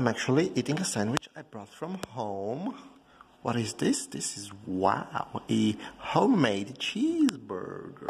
I'm actually eating a sandwich I brought from home. What is this? This is wow, a homemade cheeseburger.